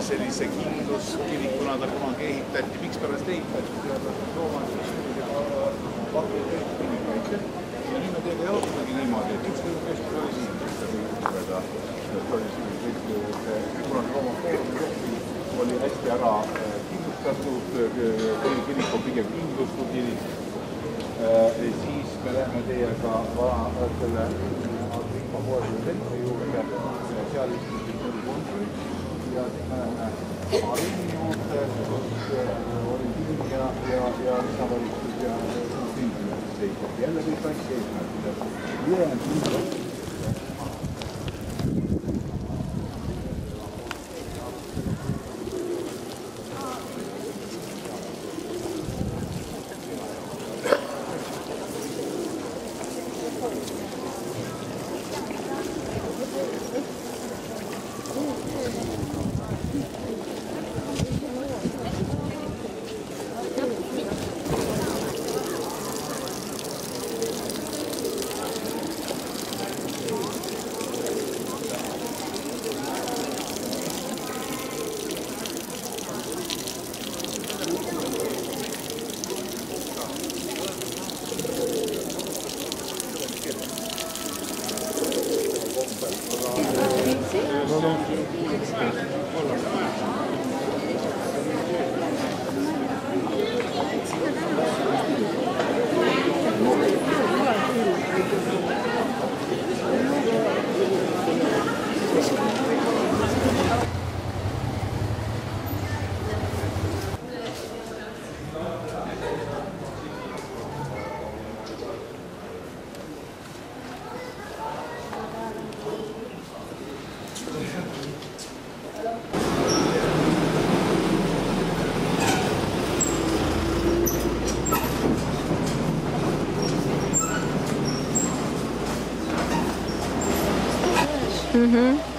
sellise kindluskirikuna ta kunagi ehitati, mikspärast ehitati, ja nüüd me teeme jaotamegi niimoodi, et üks keskus oli siin, ta tuli lugeda, et oli siin kõik, kunagi Rooma Foorumi kohvi oli hästi ära kindlustatud, kirik on pigem kindlustatud kirik, siis me lähme teiega vana, selle Agrippa poole sentri juurde, Yeah, Mm-hmm.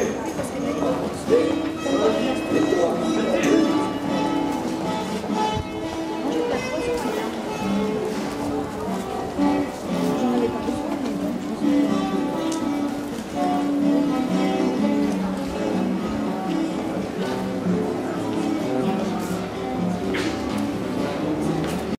Gracias.